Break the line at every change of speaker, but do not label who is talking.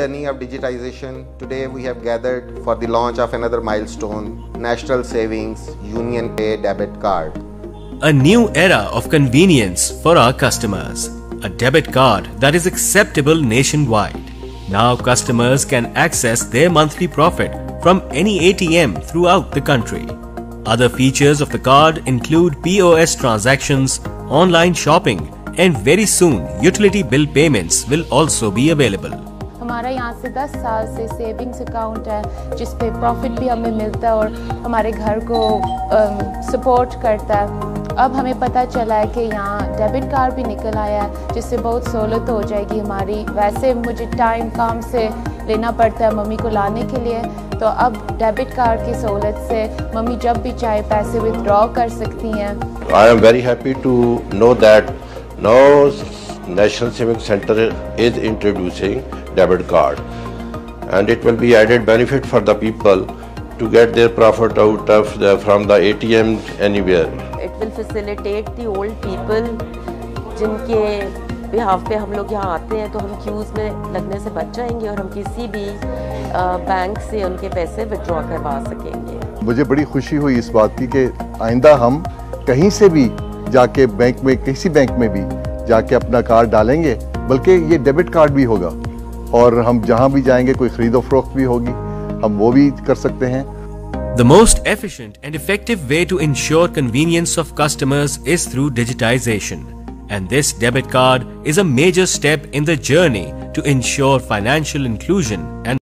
journey of digitization, today we have gathered for the launch of another milestone National Savings Union Pay Debit Card.
A new era of convenience for our customers. A debit card that is acceptable nationwide. Now customers can access their monthly profit from any ATM throughout the country. Other features of the card include POS transactions, online shopping, and very soon utility bill payments will also be available.
हमारा यहाँ से 10 साल से savings account है, जिस पे profit भी हमें मिलता है और हमारे घर को सपोर्ट करता है। अब हमें पता चला है कि यहाँ डेबिट कार्ड भी निकल आया है, जिससे बहुत सहूलत हो जाएगी हमारी। वैसे मुझे टाइम काम से लेना पड़ता है मम्मी को लाने के लिए तो अब डेबिट कार्ड की सहूलत से मम्मी जब भी चाहे पैसे विदड्रॉ कर सकती हैं।
I am very happy to know that now National Civic Center is introducing debit card and it will be added benefit for the people to get their profit out of the, from the ATM anywhere.
It will facilitate the old people जिनके behalf पे हम लोग यहाँ आते हैं तो हम queues में लगने से बच जाएँगे और हम किसी भी बैंक से उनके पैसे विड्रॉ करवा सकेंगे
मुझे बड़ी खुशी हुई इस बात की कि आइंदा हम कहीं से भी जाके बैंक में किसी बैंक में भी जाके अपना कार्ड डालेंगे बल्कि ये डेबिट कार्ड भी होगा और हम जहाँ भी जाएँगे कोई खरीदो फरोख्त भी होगी हम वो भी कर सकते हैं
The most efficient and effective way to ensure convenience of customers is through digitization. And this debit card is a major step in the journey to ensure financial inclusion and